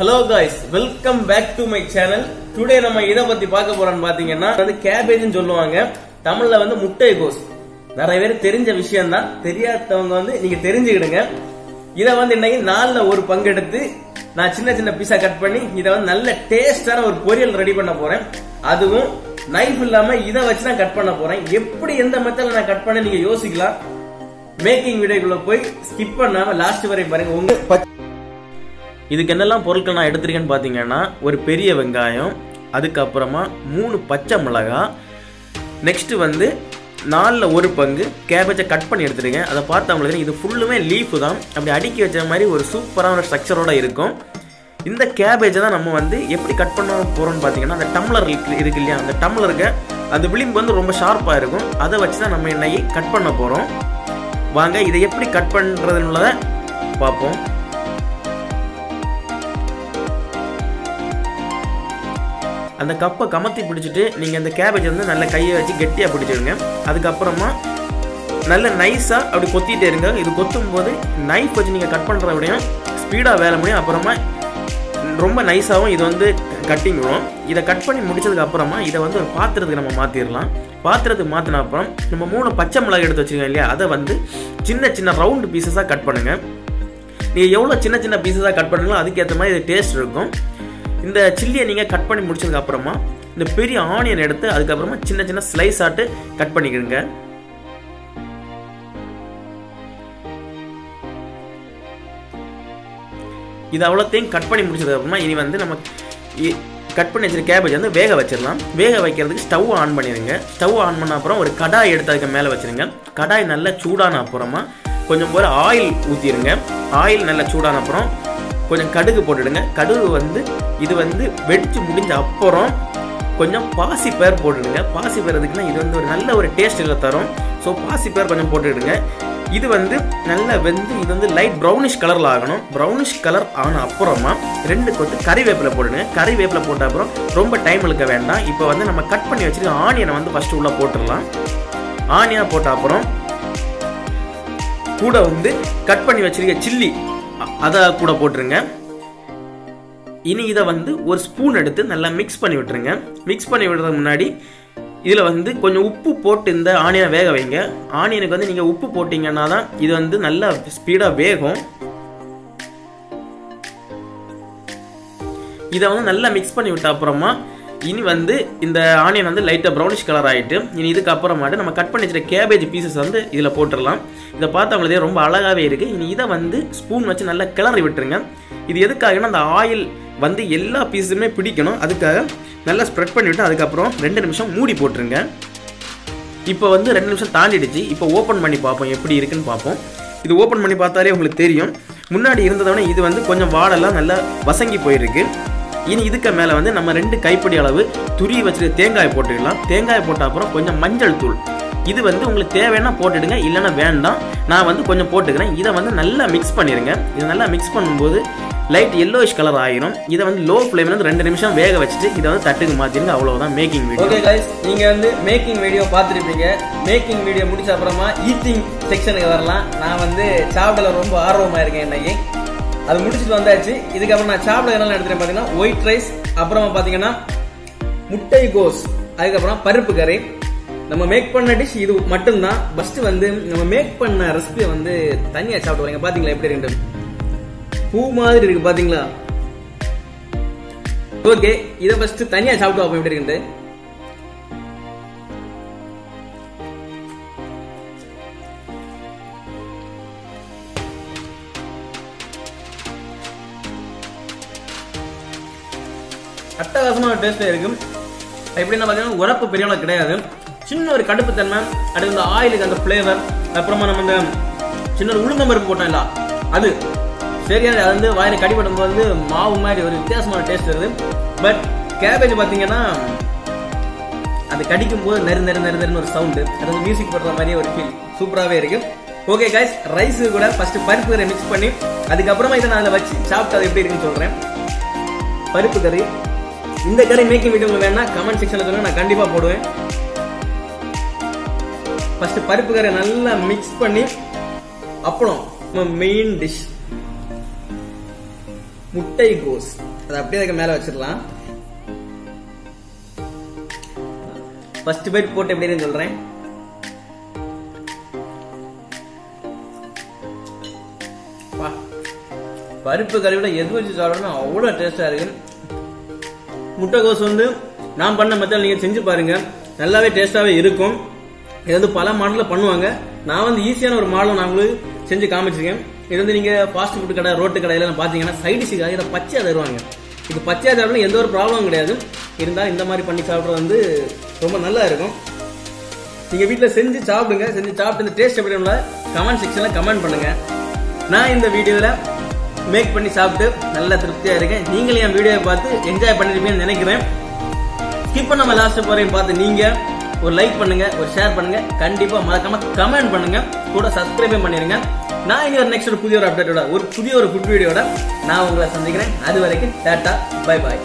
Hello guys welcome back to my channel today நம்ம இதை பத்தி பார்க்க போறோம்னு பாத்தீங்கன்னா அது கேபேஜ்னு சொல்லுவாங்க. தமிழ்ல வந்து முட்டை கோஸ் நிறைய பேர் தெரிஞ்ச விஷயம் தான் தெரியாதவங்க வந்து நீங்க தெரிஞ்சுக்கிடுங்க. இதை வந்து இன்னைக்கு நாலுல ஒரு பங்கெடுத்து நான் சின்ன சின்ன பீஸா கட் பண்ணி இதை வந்து நல்ல டேஸ்டான ஒரு பொரியல் ரெடி பண்ண போறேன். அதுவும் நைஃப் இல்லாம இதை வச்சு நான் கட் பண்ண போறேன். எப்படி எந்த மெத்தட்ல நான் கட் பண்ண நீங்க யோசிக்கலாம். மேக்கிங் வீடியோக்குள்ள போய் ஸ்கிப் பண்ணாம லாஸ்ட் வரை பாருங்க. உங்க இதுக்கு என்னெல்லாம் பொருட்கள் நான் எடுத்திருக்கேன்னு பார்த்தீங்கன்னா ஒரு பெரிய வெங்காயம் அதுக்கப்புறமா மூணு பச்சை மிளகாய் நெக்ஸ்ட்டு வந்து நாலில் ஒரு பங்கு கேபேஜை கட் பண்ணி எடுத்துருக்கேன். அதை பார்த்தவங்களுக்கு இது ஃபுல்லுமே லீஃப் தான். அப்படி அடுக்கி வச்ச மாதிரி ஒரு சூப்பரான ஒரு இருக்கும். இந்த கேபேஜை தான் நம்ம வந்து எப்படி கட் பண்ண போகிறோம்னு பார்த்தீங்கன்னா அந்த டம்ளர் இருக்கு இல்லையா? அந்த டம்ளருக்கு அந்த விளிம்பு வந்து ரொம்ப ஷார்ப்பாக இருக்கும். அதை வச்சு தான் நம்ம இன்னைக்கு கட் பண்ண போகிறோம் வாங்க இதை எப்படி கட் பண்ணுறதுன்றத பார்ப்போம். அந்த கப்பை கமத்தி பிடிச்சிட்டு நீங்கள் அந்த கேபேஜ் வந்து நல்ல கையை வச்சு கெட்டியாக பிடிச்சிருங்க. அதுக்கப்புறமா நல்ல நைஸாக அப்படி கொத்திட்டே இருங்க. இது கொத்தும் போது நைஃப் வச்சு நீங்கள் கட் பண்ணுறத விடையும் ஸ்பீடாக வேலை முடியும். அப்புறமா ரொம்ப நைஸாகவும் இது வந்து கட்டிங் விடும் இதை கட் பண்ணி முடிச்சதுக்கு அப்புறமா இதை வந்து ஒரு பாத்திரத்துக்கு நம்ம மாற்றிடலாம் பாத்திரத்துக்கு மாற்றின அப்புறம் நம்ம மூணு பச்சை மிளகாய் எடுத்து வச்சுருக்கோம் இல்லையா? அதை வந்து சின்ன சின்ன ரவுண்டு பீசஸாக கட் பண்ணுங்கள் நீங்கள் எவ்வளோ சின்ன சின்ன பீசஸாக கட் பண்ணுங்களோ அதுக்கேற்ற மாதிரி இது டேஸ்ட் இருக்கும். இந்த சில்லியை நீங்கள் கட் பண்ணி முடிச்சதுக்கப்புறமா இந்த பெரிய ஆனியன் எடுத்து அதுக்கப்புறமா சின்ன சின்ன ஸ்லைஸ் ஆட்டு கட் பண்ணிக்கிடுங்க. இது அவ்வளோத்தையும் கட் பண்ணி முடிச்சதுக்கப்புறமா இனி வந்து நம்ம இ- கட் பண்ணி வச்சிருக்க கேபேஜ் வந்து வேக வச்சிடலாம். வேக வைக்கிறதுக்கு ஸ்டவ் ஆன் பண்ணிடுங்க. ஸ்டவ் ஆன் பண்ண அப்புறம் ஒரு கடாய் எடுத்து அதுக்கு மேலே வச்சிருங்க. கடாய் நல்லா சூடான அப்புறமா கொஞ்சம் போல ஆயில் ஊற்றிடுங்க ஆயில் நல்லா சூடான அப்புறம் கொஞ்சம் கடுகு போட்டுடுங்க. கடுகு வந்து இது வந்து வெடித்து முடிஞ்ச அப்புறம் கொஞ்சம் பாசி பேர் போட்டுடுங்க. பாசி பேர் எதுக்குன்னா இது வந்து ஒரு நல்ல ஒரு டேஸ்ட் இல்லை தரும். ஸோ பாசி பேர் கொஞ்சம் போட்டுடுங்க. இது வந்து நல்லா வெந்து இது வந்து லைட் ப்ரௌனிஷ் கலரில் ஆகணும். ப்ரௌனிஷ் கலர் ஆன அப்புறமா ரெண்டு கொத்து கறிவேப்பிலை போடுங்க. கறிவேப்பிலை போட்ட அப்புறம் ரொம்ப டைம் இழுக்க வேண்டாம். இப்போ வந்து நம்ம கட் பண்ணி வச்சிருக்க ஆனியனை வந்து ஃபஸ்ட்டு உள்ளே போட்டுடலாம். ஆனியனை போட்ட அப்புறம் கூட வந்து கட் பண்ணி வச்சுருக்க சில்லி அதை கூட போட்டுருங்க. இனி இதை வந்து ஒரு ஸ்பூன் எடுத்து நல்லா மிக்ஸ் பண்ணி விட்டுருங்க. மிக்ஸ் பண்ணி விடுறதுக்கு முன்னாடி இதில் வந்து கொஞ்சம் உப்பு போட்டு இந்த ஆனியனை வேக வைங்க. ஆனியனுக்கு வந்து நீங்கள் உப்பு போட்டிங்கன்னா தான் இது வந்து நல்லா ஸ்பீடாக வேகும். இதை வந்து நல்லா மிக்ஸ் பண்ணி விட்ட அப்புறமா இனி வந்து இந்த ஆனியன் வந்து லைட்டாக ப்ரௌனிஷ் கலர் ஆகிட்டு இனி இதுக்கப்புறமாட்டு நம்ம கட் பண்ணி வச்சிருக்க கேபேஜ் பீசஸ் வந்து இதில் போட்டுடலாம். இதை பார்த்தவங்களே ரொம்ப அழகாகவே இருக்குது இனி இதை வந்து ஸ்பூன் வச்சு நல்லா கிளறி விட்டுருங்க. இது எதுக்காகனா அந்த ஆயில் வந்து எல்லா பீஸுமே பிடிக்கணும். அதுக்காக நல்லா ஸ்ப்ரெட் பண்ணிவிட்டு அதுக்கப்புறம் ரெண்டு நிமிஷம் மூடி போட்டுருங்க. இப்போ வந்து ரெண்டு நிமிஷம் தாண்டிடுச்சு. இப்போ ஓப்பன் பண்ணி பார்ப்போம் எப்படி இருக்குன்னு பார்ப்போம். இது ஓப்பன் பண்ணி பார்த்தாலே உங்களுக்கு தெரியும். முன்னாடி இருந்ததோட இது வந்து கொஞ்சம் வாடெல்லாம் நல்லா வசங்கி போயிருக்கு. இனி இதுக்கு மேலே வந்து நம்ம ரெண்டு கைப்பிடி அளவு துருவி வச்சுட்டு தேங்காய் போட்டுக்கலாம். தேங்காய் போட்ட அப்புறம் கொஞ்சம் மஞ்சள் தூள். இது வந்து உங்களுக்கு தேவைன்னா போட்டுடுங்க இல்லைன்னா வேண்டாம். நான் வந்து கொஞ்சம் போட்டுக்கிறேன். இதை வந்து நல்லா மிக்ஸ் பண்ணிடுங்க இதை நல்லா மிக்ஸ் பண்ணும்போது லைட் எல்லோயிஷ் கலர் ஆயிரும். இதை வந்து லோ ஃப்ளேம்ல வந்து ரெண்டு நிமிஷம் வேக வச்சுட்டு இதை வந்து தட்டுக்கு மாத்திருங்க அவ்வளவுதான் மேக்கிங் வீடியோ நீங்கள் வந்து மேக்கிங் வீடியோ பார்த்துருப்பீங்க. மேக்கிங் வீடியோ முடிச்ச அப்புறமா ஈட்டிங் செக்ஷனுக்கு வரலாம். நான் வந்து சாப்பிடல ரொம்ப ஆர்வமாக இருக்கேன் இன்னைக்கு. அது முடிச்சுட்டு வந்தாச்சு. இதுக்கப்புறம் நான் சாப்பிட என்னெல்லாம் எடுத்துட்டேன் பார்த்தீங்கன்னா ஒயிட் ரைஸ் அப்புறமா பார்த்தீங்கன்னா முட்டை கோஸ். அதுக்கப்புறம் பருப்பு கறி. நம்ம மேக் பண்ண டிஷ் இது மட்டும்தான். ஃபர்ஸ்ட் வந்து நம்ம மேக் பண்ண ரெசிபியை வந்து தனியாக சாப்பிட்டு வரீங்க. எப்படி இருக்கு பூ மாதிரி இருக்கு பார்த்தீங்களா ஓகே இதை ஃபர்ஸ்ட் தனியாக சாப்பிட்டு பார்ப்போம் எப்படி இருக்கு அட்டகாசமான டேஸ்ட்ல இருக்கும். எப்படின்னா பார்த்தீங்கன்னா உரப்பு பெரிய கிடையாது. சின்ன ஒரு கடுப்பு தன்மை அடுத்து இந்த ஆயிலுக்கு அந்த ஃப்ளேவர் அப்புறமா நம்ம இந்த சின்ன ஒரு உளுந்தம் பருப்பு போட்டோம் இல்ல அது சரியான அது வந்து வாயில கடிபடும் போது வந்து மாவு மாதிரி ஒரு வித்தியாசமான டேஸ்ட் வருது. பட் கேபேஜ் பார்த்தீங்கன்னா அது கடிக்கும் போது நெரு நெரு நெரு நெருன்னு ஒரு சவுண்டு அது வந்து மியூசிக் போடுற மாதிரி ஒரு ஃபீல் சூப்பராகவே இருக்கு. ஓகே கைஸ் ரைஸ் கூட ஃபர்ஸ்ட் பருப்பு கறி மிக்ஸ் பண்ணி அதுக்கப்புறமா இதை நான் அதில் வச்சு சாப்பிட்டு அது எப்படி இருக்குன்னு சொல்றேன். பருப்பு கறி இந்த கறி மேக்கிங் வீடியோ உங்களுக்கு வேணா கமெண்ட் செக்ஷன்ல சொல்லுங்க நான் கண்டிப்பா போடுவேன். ஃபர்ஸ்ட் பருப்பு கறி நல்லா மிக்ஸ் பண்ணி அப்புறம் மெயின் டிஷ் முட்டை கோஸ். அதை அப்படியே அதுக்கு மேல வச்சிடலாம். ஃபர்ஸ்ட் பைட் போட்டு எப்படின்னு சொல்றேன். பருப்பு கறியோட எது வச்சு சாப்பிடணும் அவ்வளோ டேஸ்டா இருக்கு. முட்டைகோஸ் வந்து நான் பண்ண மெத்தட் நீங்க செஞ்சு பாருங்க. நல்லாவே டேஸ்டாவே இருக்கும். இது வந்து பல மாடலில் பண்ணுவாங்க. நான் வந்து ஈஸியான ஒரு மாடல் நான் உங்களுக்கு செஞ்சு காமிச்சிருக்கேன். இது வந்து நீங்க ஃபாஸ்ட் ஃபுட் கடை ரோட்டு கடையில பாத்தீங்கன்னா சைடு டிஷ்ஷுக்காக இதை பச்சையா தருவாங்க. இது பச்சையா சாப்பிடணும் எந்த ஒரு ப்ராப்ளமும் கிடையாது. இருந்தாலும் இந்த மாதிரி பண்ணி சாப்பிட்றது வந்து ரொம்ப நல்லா இருக்கும். நீங்க வீட்டில் செஞ்சு சாப்பிடுங்க. செஞ்சு சாப்பிட்டு இந்த டேஸ்ட் எப்படி கமெண்ட் செக்ஷன்ல கமெண்ட் பண்ணுங்க. நான் இந்த வீடியோவில் மேக் பண்ணி சாப்பிட்டு நல்ல திருப்தியா இருக்கேன். நீங்களும் என் வீடியோவை பார்த்து என்ஜாய் பண்ணிருப்பீங்கன்னு நினைக்கிறேன். ஸ்கிப் நம்ம லாஸ்ட் போறையும் பார்த்து நீங்க ஒரு லைக் பண்ணுங்க ஒரு ஷேர் பண்ணுங்க. கண்டிப்பா மறக்காம கமெண்ட் பண்ணுங்க. கூட சப்ஸ்கிரைபே பண்ணிருங்க. நான் இங்க ஒரு நெக்ஸ்ட் ஒரு புதிய ஒரு அப்டேட்டோட ஒரு புதிய ஒரு ஃபுட் வீடியோட நான் உங்களை சந்திக்கிறேன். அது வரைக்கும் டேட்டா பை பாய்